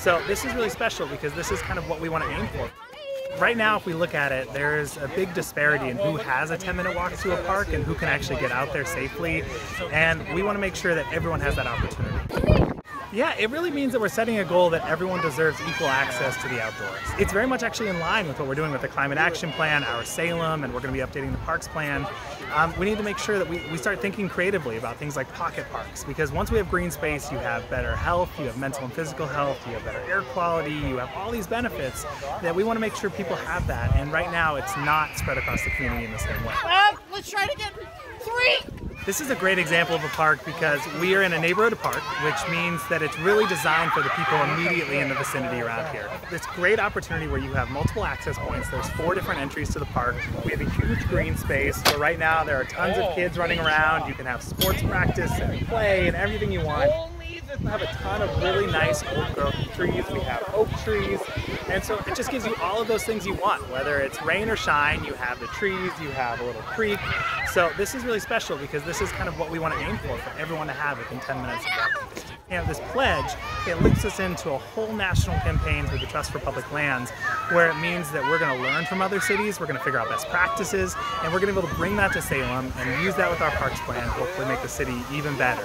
So this is really special because this is kind of what we want to aim for. Right now, if we look at it, there's a big disparity in who has a 10 minute walk to a park and who can actually get out there safely. And we want to make sure that everyone has that opportunity. Yeah, it really means that we're setting a goal that everyone deserves equal access to the outdoors. It's very much actually in line with what we're doing with the Climate Action Plan, our Salem, and we're going to be updating the Parks Plan. Um, we need to make sure that we, we start thinking creatively about things like pocket parks, because once we have green space, you have better health, you have mental and physical health, you have better air quality, you have all these benefits that we want to make sure people have that. And right now, it's not spread across the community in the same way. Uh, let's try to get three. This is a great example of a park because we are in a neighborhood park, which means that it's really designed for the people immediately in the vicinity around here. This great opportunity where you have multiple access points. There's four different entries to the park. We have a huge green space where right now there are tons of kids running around. You can have sports practice and play and everything you want. We have a ton of really nice old growth trees. We have oak trees. And so it just gives you all of those things you want. Whether it's rain or shine, you have the trees, you have a little creek. So this is really special because this is kind of what we want to aim for, for everyone to have within 10 minutes of walking. And this pledge, it links us into a whole national campaign through the Trust for Public Lands, where it means that we're going to learn from other cities, we're going to figure out best practices, and we're going to be able to bring that to Salem and use that with our parks plan, hopefully make the city even better.